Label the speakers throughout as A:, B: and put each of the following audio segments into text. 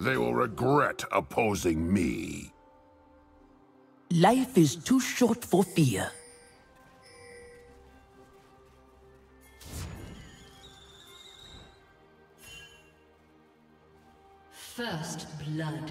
A: They will regret opposing me.
B: Life is too short for fear.
C: First blood.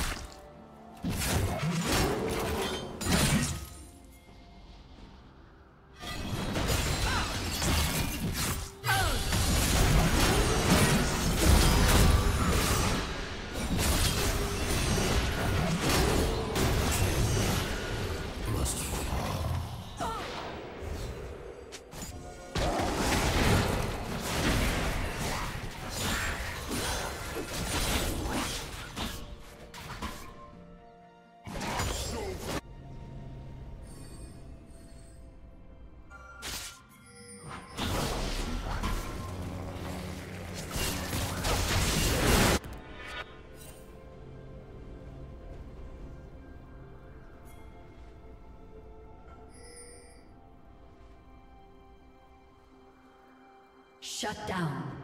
D: Shut down.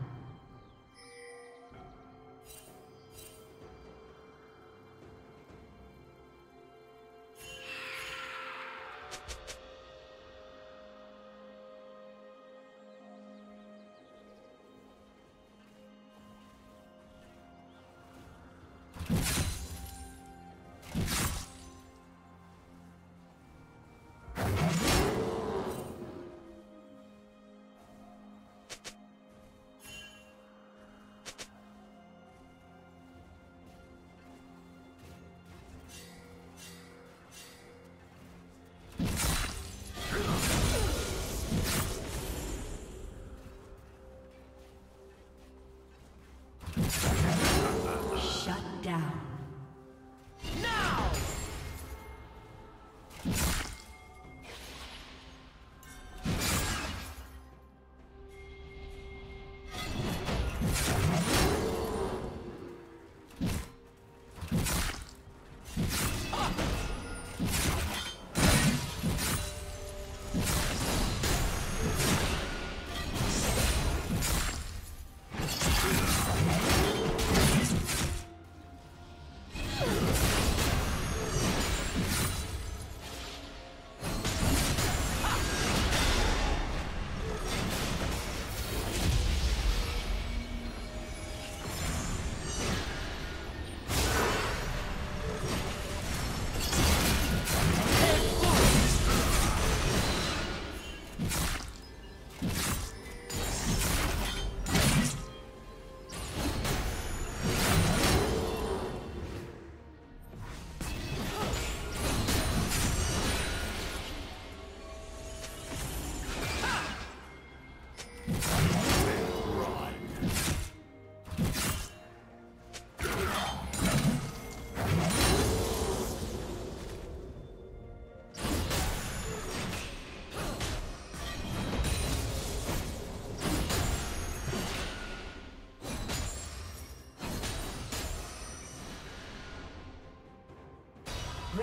D: Shut down.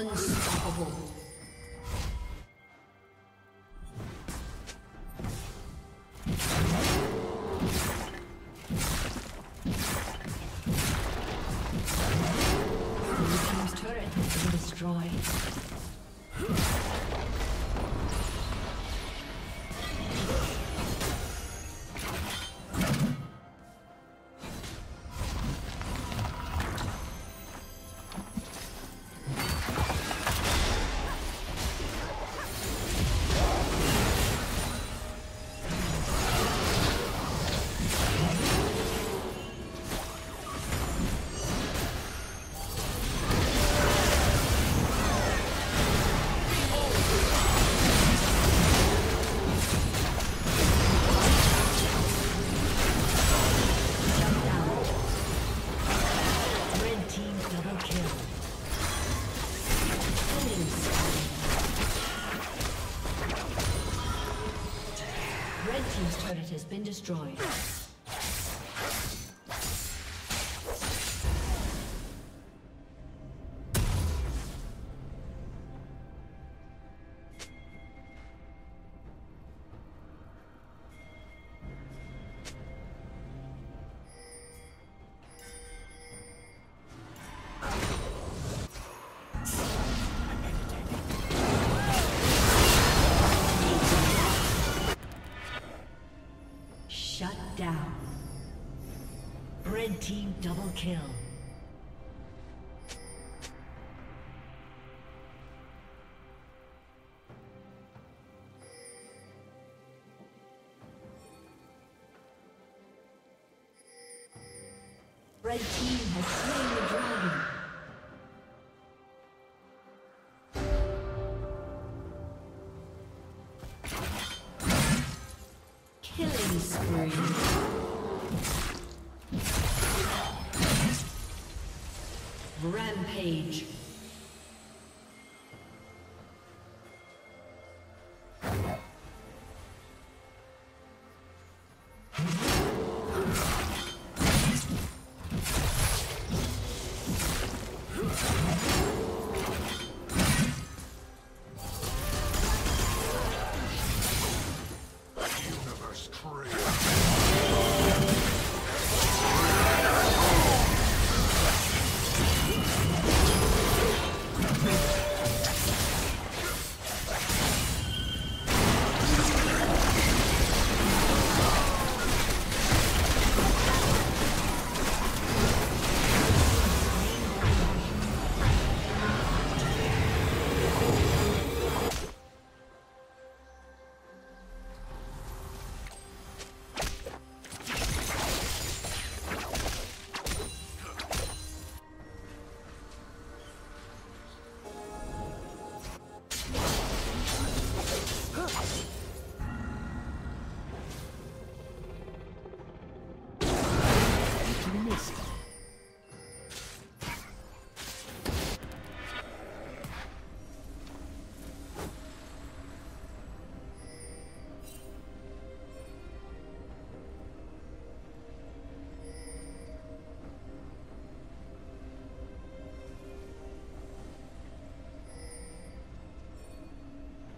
D: Unstoppable. Been destroyed. Kill. Red Team has slain Rampage.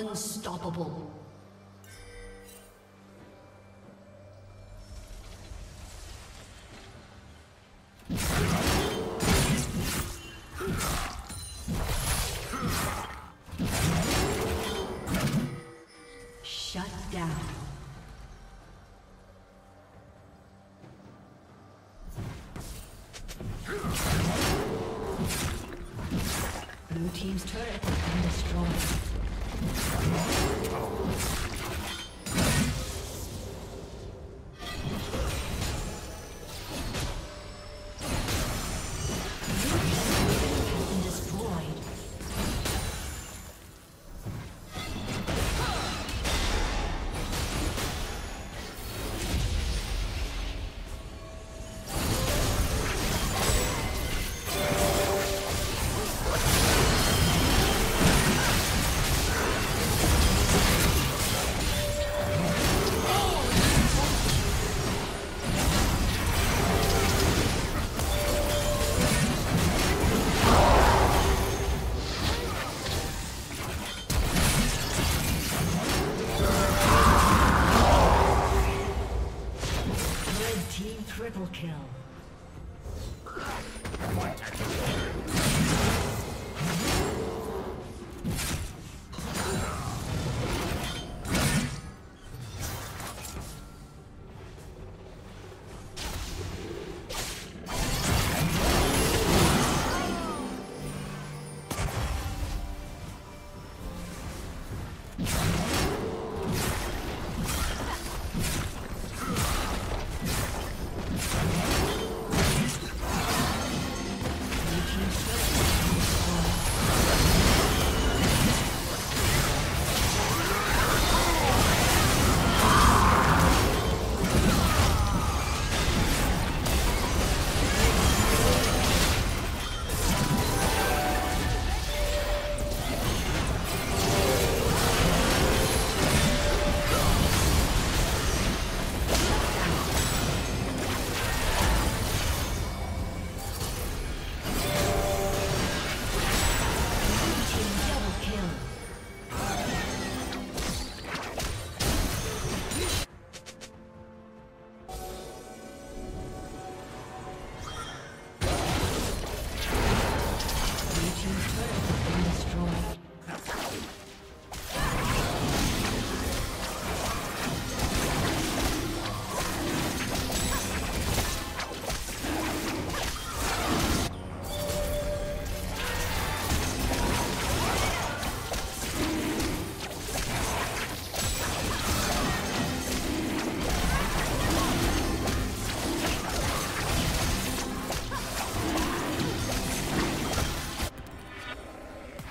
D: Unstoppable.